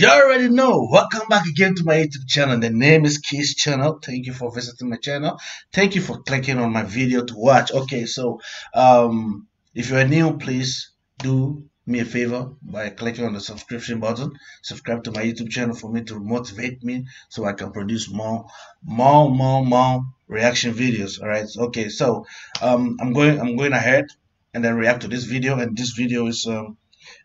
You already know. Welcome back again to my YouTube channel. The name is Keys Channel. Thank you for visiting my channel. Thank you for clicking on my video to watch. Okay, so um, if you're new, please do me a favor by clicking on the subscription button. Subscribe to my YouTube channel for me to motivate me so I can produce more, more, more, more reaction videos. All right. Okay, so um, I'm going, I'm going ahead and then react to this video. And this video is um,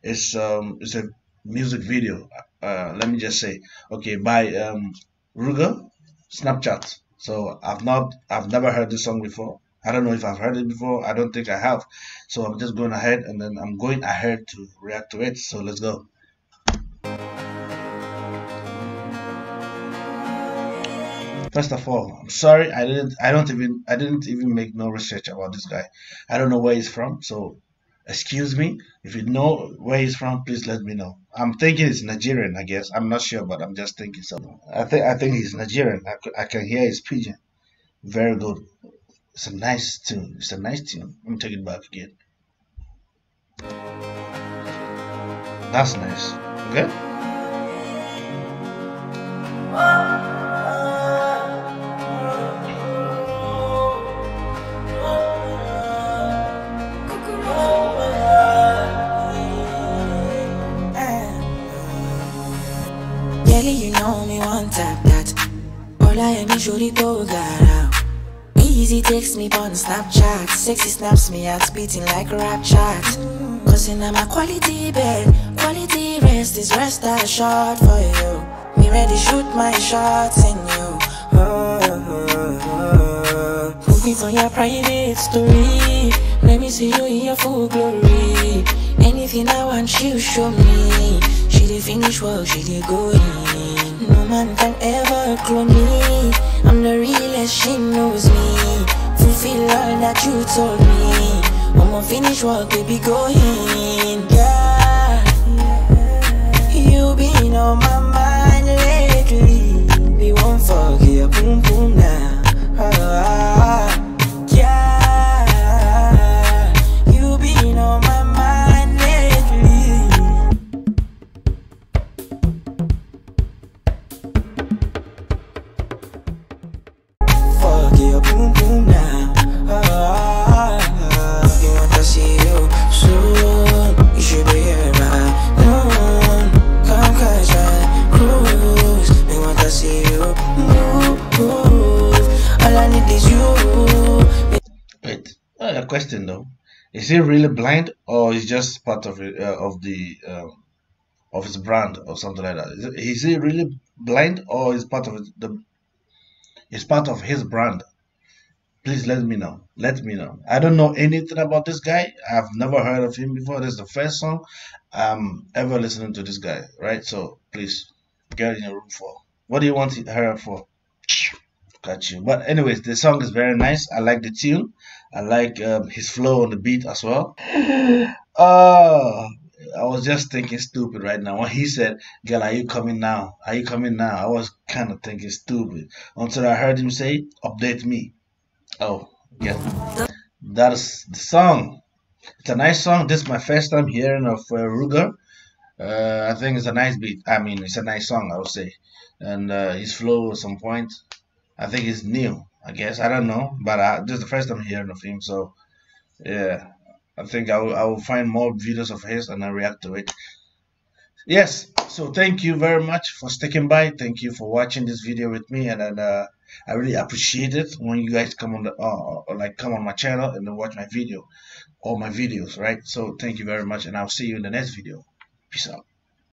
is um, is a music video uh, let me just say okay by um, Ruger Snapchat. So I've not I've never heard this song before. I don't know if I've heard it before. I don't think I have. So I'm just going ahead and then I'm going ahead to react to it. So let's go. First of all, I'm sorry I didn't I don't even I didn't even make no research about this guy. I don't know where he's from, so excuse me? If you know where he's from please let me know. I'm thinking he's nigerian i guess. I'm not sure but i'm just thinking so. I think i think he's nigerian. I, I can hear his pidgin very good. It's a nice tune. It's a nice tune. Let me take it back again. That's nice. Okay you know me one tap that All I am is shorty go gara Easy takes me on Snapchat. Sexy snaps me out beating like a rap chat. Cause in my quality bed Quality rest is rest that shot for you. Me ready shoot my shots in you. Put me for your private story. Let me see you in your full glory. Anything I want you show me She did finish work, she did go in No man can ever clone me. I'm the realest, she knows me. Fulfill all that you told me. I'ma finish work, baby, go in. Yeah. You been on my mind question though. Is he really blind, or is just part of uh, of the uh, of his brand or something like that? Is, is he really blind, or is part of the is part of his brand? Please let me know. Let me know. I don't know anything about this guy. I've never heard of him before. This is the first song I'm ever listening to this guy. Right? So please get in your room for. What do you want her for? Got you. But anyways, the song is very nice. I like the tune. I like um, his flow on the beat as well. Uh, I was just thinking stupid right now when he said, "Girl, are you coming now? Are you coming now?" I was kind of thinking stupid until I heard him say, "Update me." Oh, yeah, that is the song. It's a nice song. This is my first time hearing of uh, Ruger. Uh, I think it's a nice beat. I mean, it's a nice song, I would say. And uh, his flow at some point I think he's new. I guess I don't know, but I, this is the first time hearing of him. So yeah, I think I will, I will find more videos of his and I react to it. Yes, so thank you very much for sticking by. Thank you for watching this video with me, and then uh, I really appreciate it when you guys come on the uh, uh like come on my channel and watch my video, all my videos, right? So thank you very much, and I'll see you in the next video. Peace out.